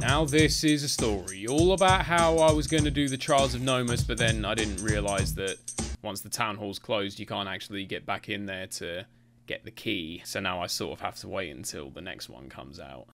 Now this is a story all about how I was going to do the Trials of Gnomus, but then I didn't realise that once the town hall's closed, you can't actually get back in there to get the key. So now I sort of have to wait until the next one comes out.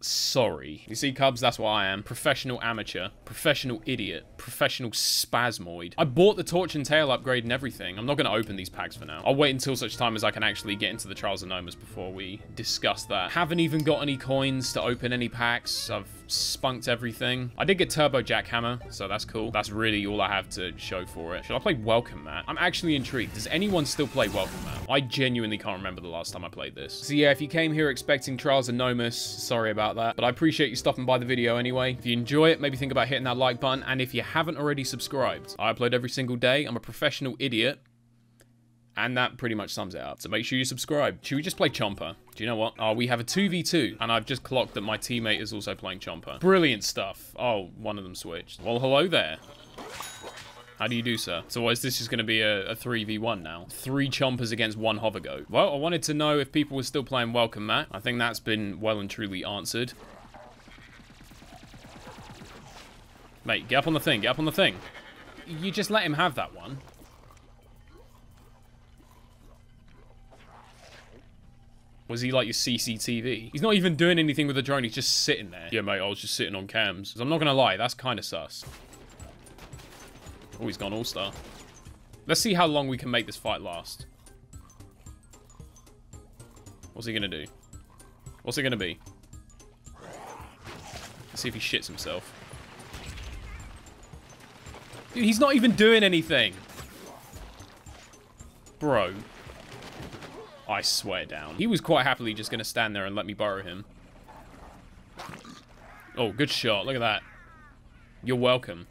Sorry. You see, Cubs, that's what I am. Professional amateur. Professional idiot. Professional spasmoid. I bought the Torch and Tail upgrade and everything. I'm not going to open these packs for now. I'll wait until such time as I can actually get into the Trials of Gnomus before we discuss that. Haven't even got any coins to open any packs. I've spunked everything. I did get Turbo Jackhammer, so that's cool. That's really all I have to show for it. Should I play Welcome Mat? I'm actually intrigued. Does anyone still play Welcome Mat? I genuinely can't remember the last time I played this. So yeah, if you came here expecting Trials of Gnomus, sorry about that. But I appreciate you stopping by the video anyway. If you enjoy it, maybe think about hitting that like button. And if you haven't already subscribed, I upload every single day. I'm a professional idiot. And that pretty much sums it up. So make sure you subscribe. Should we just play Chomper? Do you know what? Oh, we have a 2v2. And I've just clocked that my teammate is also playing Chomper. Brilliant stuff. Oh, one of them switched. Well, hello there. How do you do, sir? So why is this just going to be a, a 3v1 now? Three chompers against one hovergoat. Well, I wanted to know if people were still playing Welcome Mat. I think that's been well and truly answered. Mate, get up on the thing. Get up on the thing. You just let him have that one. Was he like your CCTV? He's not even doing anything with the drone. He's just sitting there. Yeah, mate, I was just sitting on cams. I'm not to lie. That's kind of sus. Oh, he's gone all-star. Let's see how long we can make this fight last. What's he to do? What's it to be? Let's see if he shits himself. Dude, he's not even doing anything. Bro. I swear down. He was quite happily just going to stand there and let me borrow him. Oh, good shot. Look at that. You're welcome.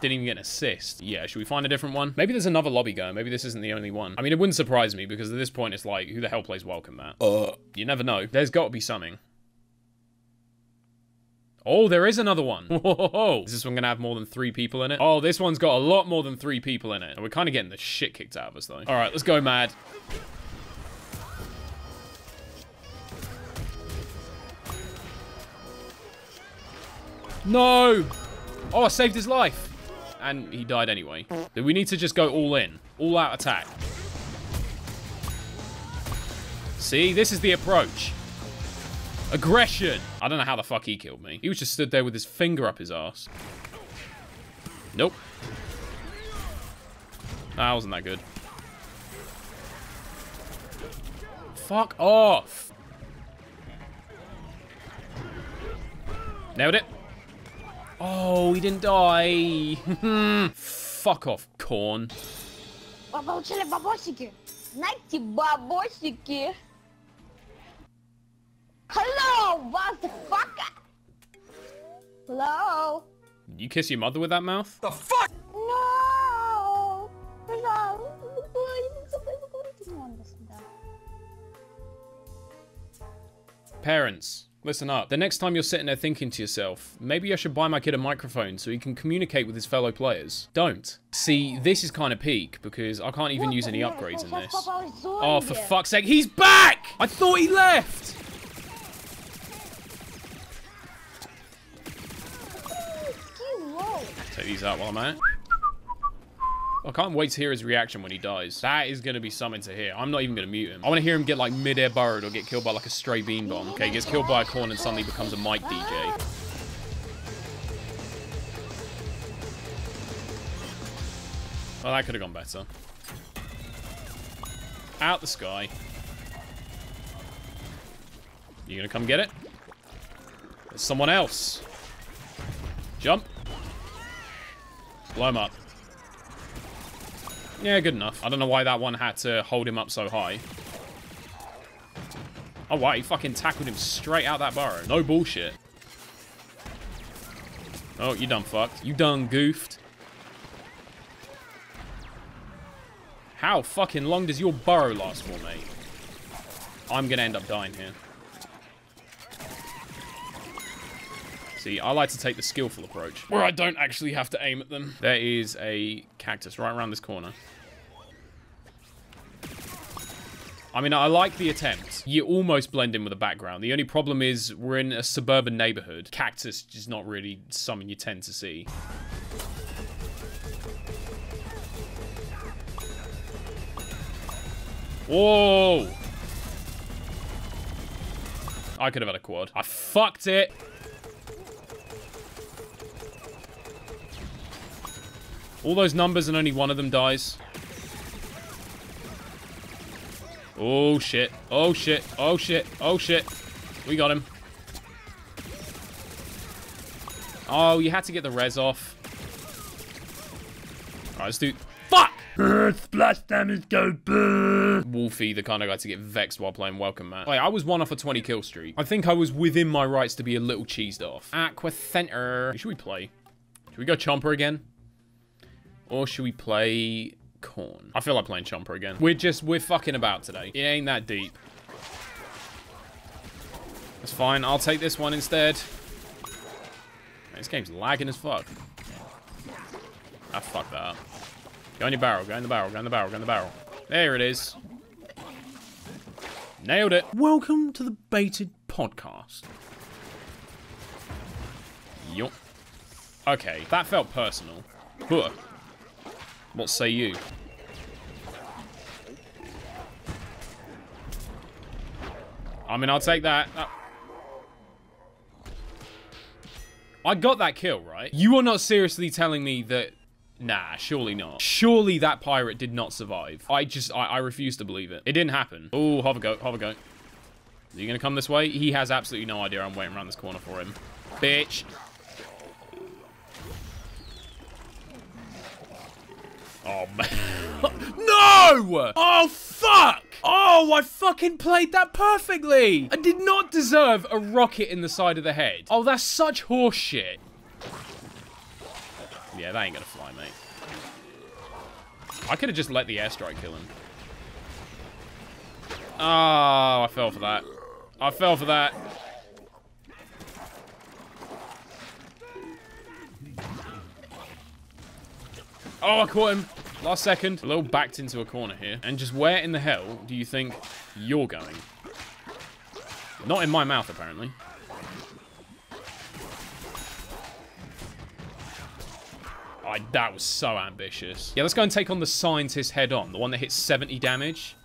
Didn't even get an assist. Yeah, should we find a different one? Maybe there's another lobby going. Maybe this isn't the only one. I mean, it wouldn't surprise me because at this point it's like, who the hell plays Welcome Mat? Uh. You never know. There's got to be something. Oh, there is another one. Whoa. Is this one to have more than three people in it? Oh, this one's got a lot more than three people in it. And we're kind of getting the shit kicked out of us, though. All right, let's go mad. No! Oh, I saved his life. And he died anyway. we need to just go all in. All out attack. See, this is the approach. Aggression. I don't know how the fuck he killed me. He was just stood there with his finger up his ass. Nope. That wasn't that good. Fuck off. Nailed it. Oh, he didn't die. Fuck off, corn. Вы получили бабосики? Знаете, бабосики? Hello, motherfucker! Hello? You kiss your mother with that mouth? The fuck? No! Parents. Listen up. The next time you're sitting there thinking to yourself, maybe I should buy my kid a microphone so he can communicate with his fellow players. Don't. See, this is kind of peak because I can't even use any upgrades in this. Oh, for fuck's sake, he's back! I thought he left! Take these out while I'm at it. I can't wait to hear his reaction when he dies. That is going to be something to hear. I'm not even going to mute him. I want to hear him get like mid-air burrowed or get killed by like a stray bean bomb. Okay, gets killed by a corn and suddenly becomes a mic DJ. Well, that could have gone better. Out the sky. You gonna come get it? There's someone else. Jump. Blow him up. Yeah, good enough. I don't know why that one had to hold him up so high. Oh, wow, he fucking tackled him straight out that burrow. No bullshit. Oh, you done fucked. You done goofed. How fucking long does your burrow last for, mate? I'm gonna end up dying here. I like to take the skillful approach, where I don't actually have to aim at them. There is a cactus right around this corner. I mean, I like the attempt. You almost blend in with the background. The only problem is we're in a suburban neighborhood. Cactus is not really something you tend to see. Whoa! I could have had a quad. I fucked it. All those numbers and only one of them dies. Oh, shit. Oh, shit. Oh, shit. Oh, shit. We got him. Oh, you had to get the res off. Alright, let's do... Fuck! Splash damage go boo. Wolfy, the kind of guy to get vexed while playing Welcome Mat. Wait, I was one off a 20 kill streak. I think I was within my rights to be a little cheesed off. Aqua Center. Should we play? Should we go Chomper again? Or should we play Corn? I feel like playing Chomper again. We're just, we're fucking about today. It ain't that deep. That's fine. I'll take this one instead. Man, this game's lagging as fuck. Ah, fuck that up. Go in your barrel, go in the barrel, go in the barrel, go in the barrel. There it is. Nailed it. Welcome to the Baited Podcast. Yup. Okay, that felt personal. Huh. What say you? I mean, I'll take that. Uh, I got that kill, right? You are not seriously telling me that... Nah, surely not. Surely that pirate did not survive. I just, I, I refuse to believe it. It didn't happen. Oh, hover goat, hover goat. Are you gonna come this way? He has absolutely no idea I'm waiting around this corner for him. Bitch. Oh, um, man. no! Oh, fuck! Oh, I fucking played that perfectly! I did not deserve a rocket in the side of the head. Oh, that's such horseshit. Yeah, that ain't gonna fly, mate. I could have just let the airstrike kill him. Oh, I fell for that. I fell for that. Oh, I caught him. Last second. A little backed into a corner here. And just where in the hell do you think you're going? Not in my mouth, apparently. I, that was so ambitious. Yeah, let's go and take on the scientist head on. The one that hits 70 damage.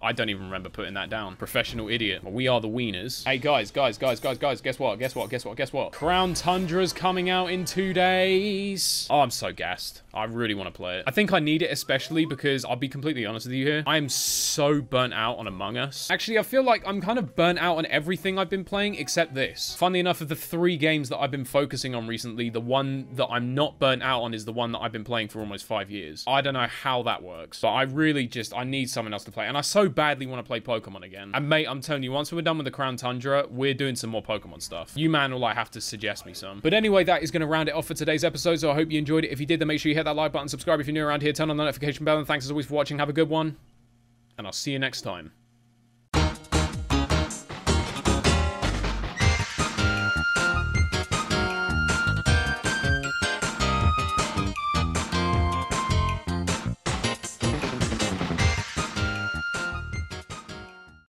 I don't even remember putting that down. Professional idiot. We are the wieners. Hey, guys, guys, guys, guys, guys. Guess what? Guess what? Guess what? Guess what? Crown Tundra's coming out in two days. Oh, I'm so gassed. I really want to play it. I think I need it especially because I'll be completely honest with you here. I am so burnt out on Among Us. Actually, I feel like I'm kind of burnt out on everything I've been playing except this. Funnily enough, of the three games that I've been focusing on recently, the one that I'm not burnt out on is the one that I've been playing for almost five years. I don't know how that works, but I really just, I need someone else to play. And I badly want to play Pokemon again. And mate, I'm telling you, once we're done with the Crown Tundra, we're doing some more Pokemon stuff. You man will like have to suggest me some. But anyway, that is going to round it off for today's episode. So I hope you enjoyed it. If you did, then make sure you hit that like button, subscribe if you're new around here, turn on the notification bell, and thanks as always for watching. Have a good one, and I'll see you next time.